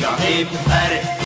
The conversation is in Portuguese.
Vida Hip Hare